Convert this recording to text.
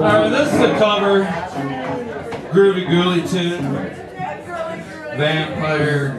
Alright, this is a cover groovy gooly tune. Vampire